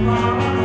Mama.